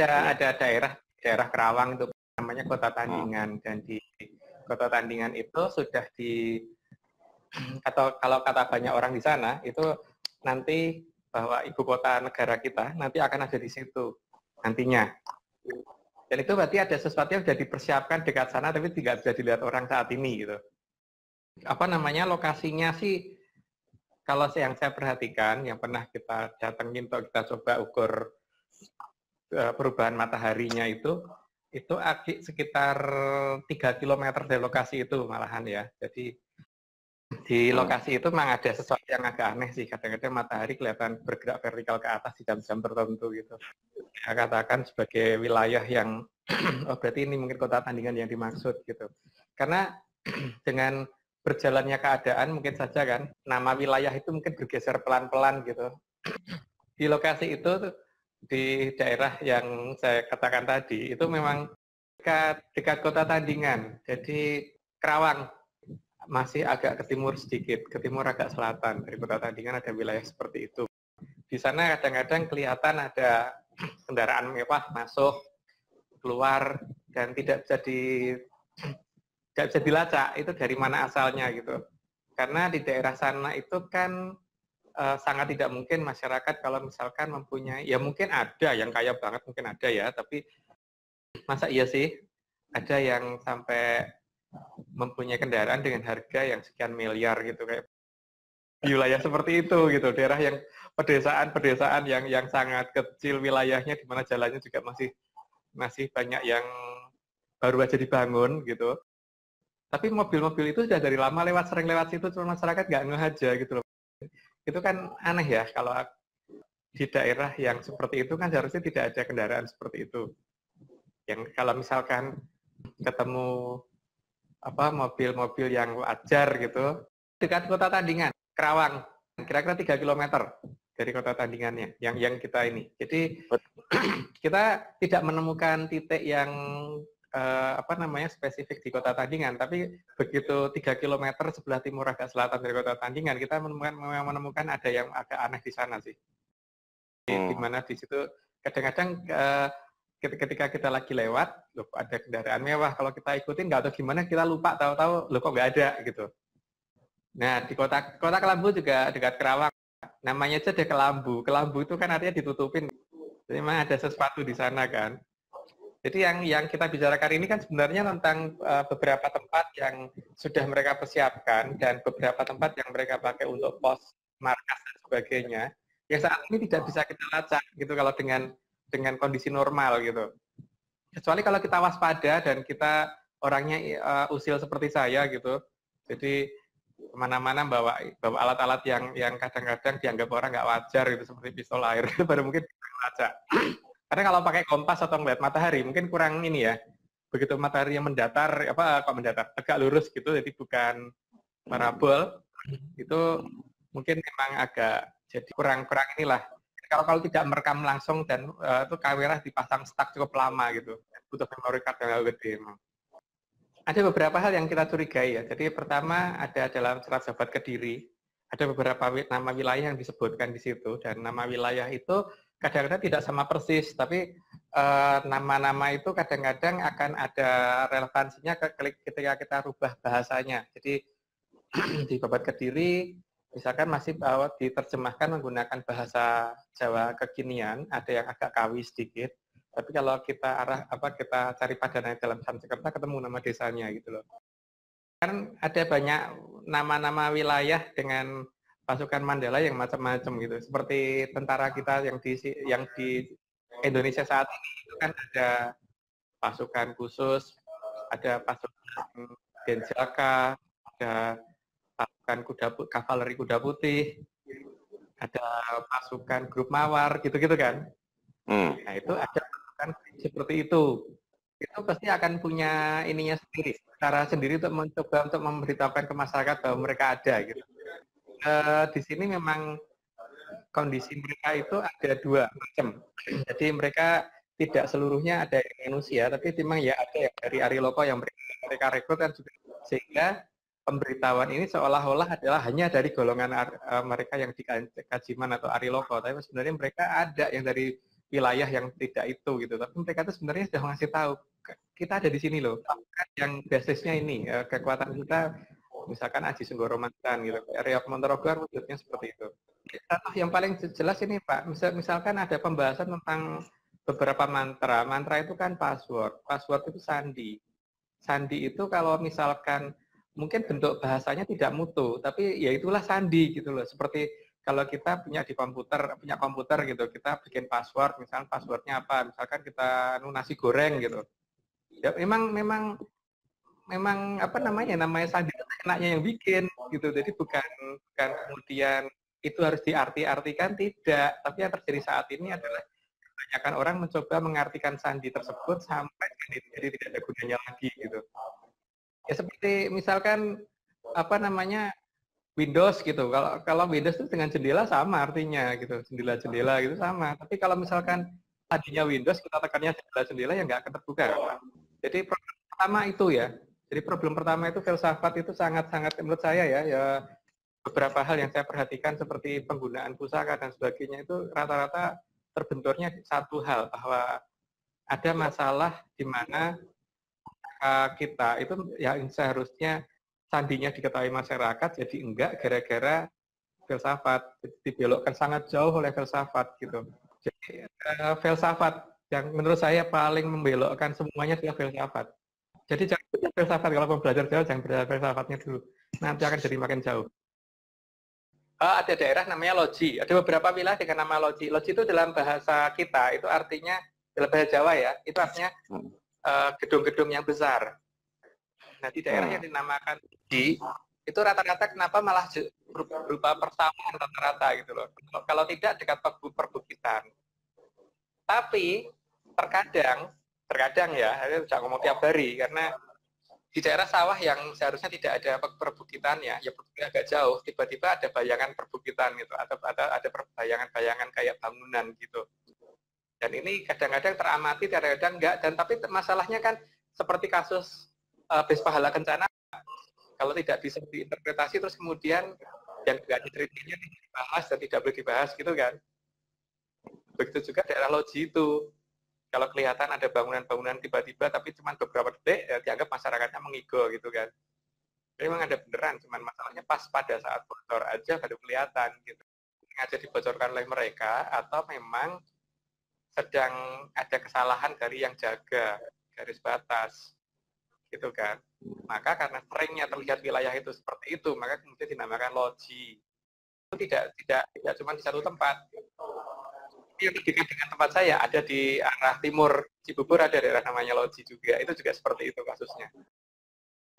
ada ada daerah daerah Kerawang itu namanya kota tandingan dan di kota tandingan itu sudah di atau kalau kata banyak orang di sana itu nanti bahwa ibu kota negara kita nanti akan ada di situ nantinya. Dan itu berarti ada sesuatu yang sudah dipersiapkan dekat sana tapi tidak bisa dilihat orang saat ini gitu. Apa namanya lokasinya sih kalau yang saya perhatikan yang pernah kita datengin atau kita coba ukur perubahan mataharinya itu itu sekitar 3 km dari lokasi itu malahan ya. Jadi di lokasi itu memang ada sesuatu yang agak aneh sih. Kadang-kadang matahari kelihatan bergerak vertikal ke atas di jam-jam tertentu gitu. Saya katakan sebagai wilayah yang, oh berarti ini mungkin kota tandingan yang dimaksud gitu. Karena dengan berjalannya keadaan mungkin saja kan, nama wilayah itu mungkin bergeser pelan-pelan gitu. Di lokasi itu di daerah yang saya katakan tadi itu memang dekat, dekat kota Tandingan. Jadi Kerawang masih agak ke timur sedikit, ke timur agak selatan dari kota Tandingan ada wilayah seperti itu. Di sana kadang-kadang kelihatan ada kendaraan mewah masuk, keluar dan tidak bisa di tidak bisa dilacak itu dari mana asalnya gitu. Karena di daerah sana itu kan uh, sangat tidak mungkin masyarakat kalau misalkan mempunyai ya mungkin ada yang kaya banget mungkin ada ya tapi masa iya sih? Ada yang sampai mempunyai kendaraan dengan harga yang sekian miliar gitu kayak wilayah seperti itu gitu daerah yang pedesaan pedesaan yang yang sangat kecil wilayahnya di mana jalannya juga masih masih banyak yang baru aja dibangun gitu. Tapi mobil-mobil itu sudah dari lama lewat sering lewat situ cuma masyarakat nggak ngeh aja gitu loh itu kan aneh ya kalau di daerah yang seperti itu kan seharusnya tidak ada kendaraan seperti itu. Yang kalau misalkan ketemu apa mobil-mobil yang wajar gitu dekat kota Tandingan, Kerawang, kira-kira 3 km dari kota tandingannya yang yang kita ini. Jadi kita tidak menemukan titik yang uh, apa namanya spesifik di kota Tandingan, tapi begitu tiga km sebelah timur agak selatan dari kota Tandingan, kita menemukan memang menemukan ada yang agak aneh di sana sih. Hmm. Di mana di situ kadang-kadang uh, ketika kita lagi lewat, loh ada kendaraan mewah, kalau kita ikutin nggak tahu gimana, kita lupa tahu-tahu, loh kok nggak ada gitu. Nah di kota kota Kelambu juga dekat Kerawang, namanya aja ada Kelambu. Kelambu itu kan artinya ditutupin. Jadi memang ada sesuatu di sana kan. Jadi yang yang kita bicarakan ini kan sebenarnya tentang uh, beberapa tempat yang sudah mereka persiapkan dan beberapa tempat yang mereka pakai untuk pos markas dan sebagainya. Yang saat ini tidak bisa kita lacak gitu kalau dengan dengan kondisi normal gitu. Kecuali kalau kita waspada dan kita orangnya uh, usil seperti saya gitu. Jadi ke mana-mana bawa bawa alat-alat yang yang kadang-kadang dianggap orang nggak wajar gitu seperti pistol air baru mungkin kita lacak. Karena kalau pakai kompas atau melihat matahari mungkin kurang ini ya. Begitu matahari yang mendatar, apa kok mendatar, tegak lurus gitu, jadi bukan parabol, itu mungkin memang agak jadi kurang kurang inilah. Kalau kalau tidak merekam langsung dan uh, itu kamera dipasang stuck cukup lama gitu, butuh memory card yang gede. Ada beberapa hal yang kita curigai ya. Jadi pertama ada dalam surat sahabat Kediri, ada beberapa nama wilayah yang disebutkan di situ dan nama wilayah itu kadang-kadang tidak sama persis, tapi eh, nama-nama uh, itu kadang-kadang akan ada relevansinya ketika kita rubah bahasanya. Jadi di Babat Kediri, misalkan masih bahwa diterjemahkan menggunakan bahasa Jawa kekinian, ada yang agak kawi sedikit, tapi kalau kita arah apa kita cari padananya dalam Sanskerta ketemu nama desanya gitu loh. Kan ada banyak nama-nama wilayah dengan pasukan Mandala yang macam-macam gitu. Seperti tentara kita yang di yang di Indonesia saat ini itu kan ada pasukan khusus, ada pasukan Genjaka, ada pasukan kuda kavaleri kuda putih, ada pasukan grup mawar gitu-gitu kan. Hmm. Nah itu ada pasukan seperti itu. Itu pasti akan punya ininya sendiri, cara sendiri untuk mencoba untuk memberitahukan ke masyarakat bahwa mereka ada gitu uh, di sini memang kondisi mereka itu ada dua macam. Jadi mereka tidak seluruhnya ada manusia, tapi memang ya ada yang dari Ari Loko yang mereka, mereka rekrut kan juga sehingga pemberitahuan ini seolah-olah adalah hanya dari golongan uh, mereka yang di Kajiman atau Ari Loko, tapi sebenarnya mereka ada yang dari wilayah yang tidak itu gitu. Tapi mereka itu sebenarnya sudah ngasih tahu kita ada di sini loh. Yang basisnya ini eh, kekuatan kita misalkan Aji Senggoro Mantan gitu. Area Monterogo wujudnya seperti itu. Contoh yang paling jelas ini Pak, misal, misalkan ada pembahasan tentang beberapa mantra. Mantra itu kan password. Password itu sandi. Sandi itu kalau misalkan mungkin bentuk bahasanya tidak mutu, tapi ya itulah sandi gitu loh. Seperti kalau kita punya di komputer, punya komputer gitu, kita bikin password, misalnya passwordnya apa, misalkan kita nasi goreng gitu. Ya memang memang memang apa namanya namanya sandi itu enaknya yang bikin gitu. Jadi bukan bukan kemudian itu harus diarti-artikan tidak, tapi yang terjadi saat ini adalah kebanyakan orang mencoba mengartikan sandi tersebut sampai jadi tidak ada gunanya lagi gitu. Ya seperti misalkan apa namanya Windows gitu. Kalau kalau Windows itu dengan jendela sama artinya gitu, jendela-jendela gitu sama. Tapi kalau misalkan tadinya Windows kita tekannya jendela-jendela ya nggak akan terbuka. Jadi pertama itu ya. Jadi problem pertama itu filsafat itu sangat-sangat menurut saya ya, ya beberapa hal yang saya perhatikan seperti penggunaan pusaka dan sebagainya itu rata-rata terbenturnya satu hal bahwa ada masalah di mana kita itu yang seharusnya sandinya diketahui masyarakat jadi enggak gara-gara filsafat dibelokkan sangat jauh oleh filsafat gitu. Jadi uh, filsafat yang menurut saya paling membelokkan semuanya adalah filsafat. Jadi jangan filsafat kalau mau belajar jauh jangan belajar filsafatnya dulu. Nanti akan jadi makin jauh uh, ada daerah namanya loji. Ada beberapa wilayah dengan nama loji. Loji itu dalam bahasa kita itu artinya dalam bahasa Jawa ya, itu artinya hmm. eh, gedung-gedung uh, yang besar. Nah di daerah hmm. yang dinamakan loji itu rata-rata kenapa malah berupa persamaan rata-rata gitu loh. Kalau tidak dekat perbukitan. Tapi terkadang, terkadang ya, jangan ngomong tiap hari karena di daerah sawah yang seharusnya tidak ada perbukitannya, ya perbukitan agak jauh, tiba-tiba ada bayangan perbukitan gitu, atau ada ada bayangan-bayangan kayak bangunan gitu. Dan ini kadang-kadang teramati, kadang-kadang enggak. Dan tapi masalahnya kan seperti kasus uh, bes pahala kencana, kalau tidak bisa diinterpretasi terus kemudian yang enggak diteritinya dibahas dan tidak boleh dibahas gitu kan. Begitu juga daerah loji itu kalau kelihatan ada bangunan-bangunan tiba-tiba tapi cuma beberapa detik ya dianggap masyarakatnya mengigo gitu kan. Memang ada beneran, cuman masalahnya pas pada saat bocor aja baru kelihatan gitu. Sengaja dibocorkan oleh mereka atau memang sedang ada kesalahan dari yang jaga garis batas gitu kan. Maka karena seringnya terlihat wilayah itu seperti itu, maka kemudian dinamakan loji. Itu tidak tidak tidak cuma di satu tempat yang terdekat dengan tempat saya ada di arah timur Cibubur ada daerah namanya Loji juga. Itu juga seperti itu kasusnya.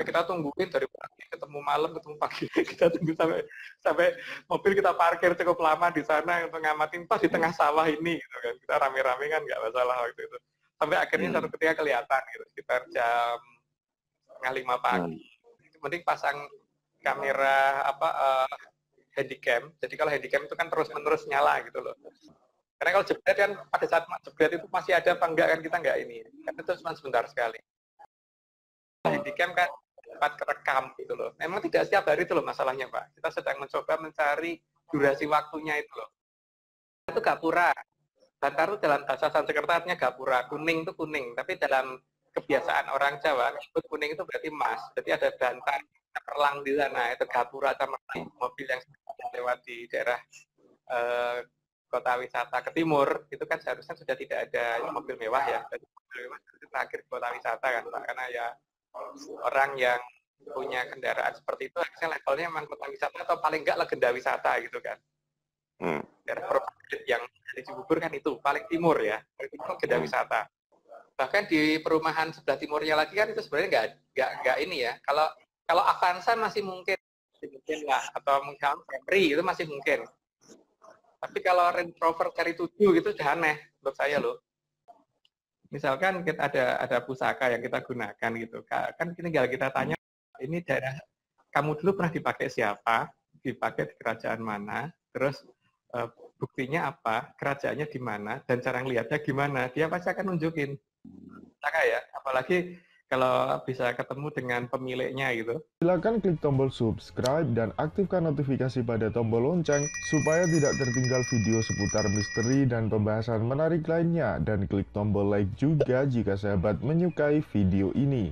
Kita tungguin dari pagi ketemu malam ketemu pagi kita tunggu sampai sampai mobil kita parkir cukup lama di sana untuk ngamatin pas di tengah sawah ini gitu kan kita rame-rame kan nggak masalah waktu itu sampai akhirnya hmm. satu ketika kelihatan gitu sekitar jam setengah lima pagi hmm. mending pasang kamera apa uh, handycam jadi kalau handycam itu kan terus menerus nyala gitu loh karena kalau jebret kan pada saat jebret itu masih ada apa enggak kan kita enggak ini. Kan itu cuma sebentar sekali. Handycam kan dapat kerekam gitu loh. Memang tidak setiap hari itu loh masalahnya Pak. Kita sedang mencoba mencari durasi waktunya itu loh. Itu gapura. Bantar itu dalam bahasa Sanskerta artinya gapura. Kuning itu kuning. Tapi dalam kebiasaan orang Jawa, kuning itu berarti emas. Berarti ada bantar perlang di sana. Itu gapura sama mobil yang lewat di daerah eh, kota wisata ke timur itu kan seharusnya sudah tidak ada mobil mewah ya. Jadi, mobil mewah itu terakhir kota wisata kan Pak. Karena ya orang yang punya kendaraan seperti itu harusnya levelnya memang kota wisata atau paling enggak legenda wisata gitu kan. Hmm. daerah yang di Cibubur kan itu paling timur ya. Itu legenda hmm. wisata. Bahkan di perumahan sebelah timurnya lagi kan itu sebenarnya nggak nggak nggak ini ya. Kalau kalau Avanza masih mungkin mungkin lah. Atau mungkin Camry itu masih mungkin tapi kalau Range Rover seri 7 gitu udah aneh menurut saya loh. Misalkan kita ada ada pusaka yang kita gunakan gitu. Kan tinggal kita tanya ini daerah kamu dulu pernah dipakai siapa? Dipakai di kerajaan mana? Terus uh, buktinya apa? Kerajaannya di mana? Dan cara ngelihatnya gimana? Dia pasti akan nunjukin. Pusaka ya, apalagi kalau bisa ketemu dengan pemiliknya gitu. Silakan klik tombol subscribe dan aktifkan notifikasi pada tombol lonceng supaya tidak tertinggal video seputar misteri dan pembahasan menarik lainnya dan klik tombol like juga jika sahabat menyukai video ini.